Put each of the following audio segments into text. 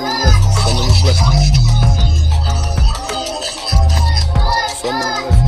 many blessings, so many blessings. So many blessings.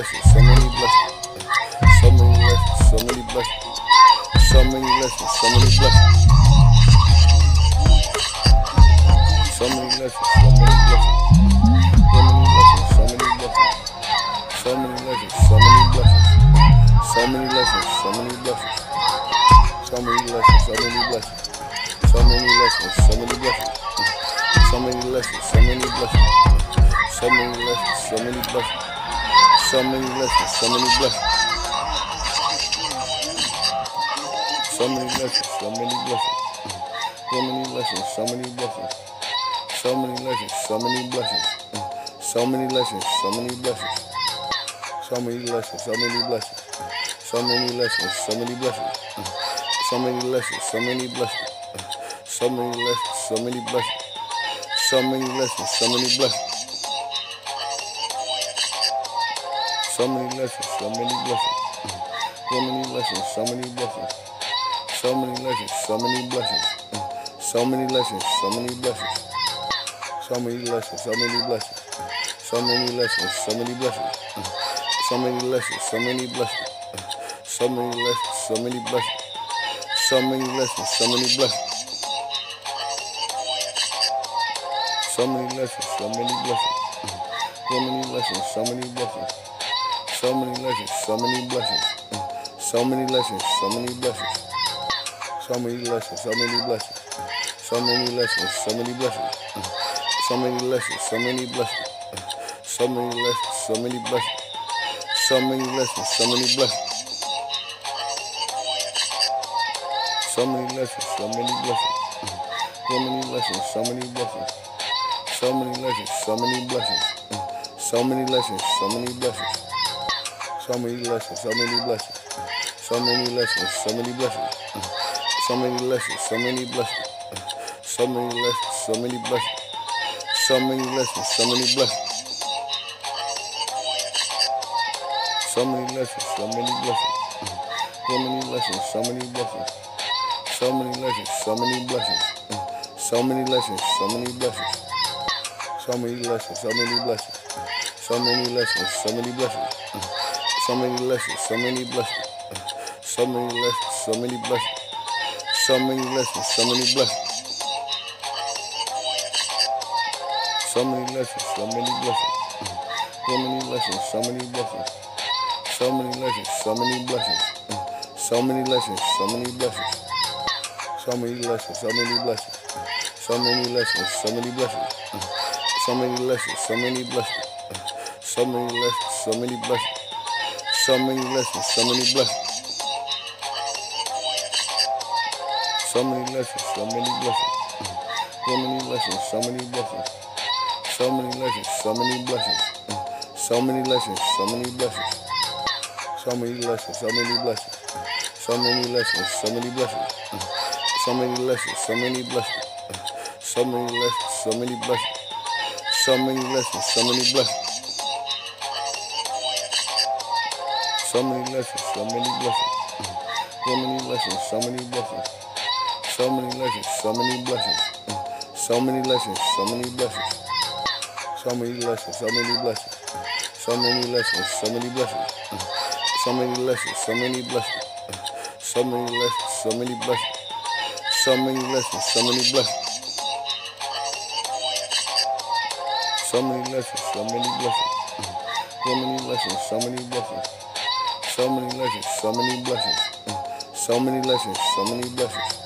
Blessings, so many blessings. So many blessings, so many blessings. So many blessings, so many blessings. So many blessings, so many blessings. So many blessings, so many blessings. So many blessings, so many blessings. So many blessings, so many blessings. So many blessings, so many blessings. So many blessings. So many blessings, so many blessings. So many blessings, so many blessings. So many blessings, so many blessings. So many blessings, so many blessings. So many blessings, so many blessings. So many blessings, so many blessings. So many blessings, so many blessings. So many blessings, so many blessings. So many blessings, so many blessings. So many blessings, so many blessings. So many blessings, so many blessings. So many blessings, so many blessings. So many blessings, so many blessings. So many blessings, so many blessings. So many blessings, so many blessings. So many blessings, so many blessings. So many blessings, so many blessings. So many blessings, so many blessings. So many blessings, so many blessings. So many blessings, so many blessings. So many blessings, so many blessings. So many blessings, so many blessings. So many blessings, so many lessons, so many blessings, so many lessons, so many blessings, so many lessons, so many blessings, so many lessons, so many blessings, so many lessons, so many blessings, so many lessons, so many blessings, so many lessons, so many blessings. So many lessons, so many blessings, so many lessons, so many blessings, so many lessons, so many blessings, so many lessons, so many blessings so many blessings. So many blessings, so many blessings. So many blessings, so many blessings. So many blessings, so many blessings. So many blessings, so many blessings. So many blessings, so many blessings. So many blessings, so many blessings. So many blessings, so many blessings. So many blessings, so many blessings. So many blessings, so many blessings. So many blessings, so many blessings. So many blessings, so many lessons, so many blessings, so many lessons, so many blessings, so many lessons, so many blessings. So many lessons, so many blessings, so many lessons, so many blessings, so many lessons, so many blessings, so many lessons, so many blessings, so many lessons, so many blessings, so many lessons, so many blessings, so many lessons, so many blessings, so many lessons, so many blessings so many blessings. So many blessings, so many blessings. So many blessings, so many blessings. So many blessings, so many blessings. So many blessings, so many blessings. So many blessings, so many blessings. So many blessings, so many blessings. So many blessings, so many blessings. So many blessings, so many blessings. So many blessings, so many blessings. So many blessings, so many blessings. So many blessings, so many blessings. So many blessings, so many blessings. So many blessings, so many blessings. So many blessings, so many blessings. So many blessings, so many blessings. So many blessings, so many blessings, so many blessings. So many lessons, so many blessings. So many lessons, so many blessings. So many lessons, so many blessings. So many lessons, so many blessings. So many lessons, so many blessings. So many lessons, so many blessings.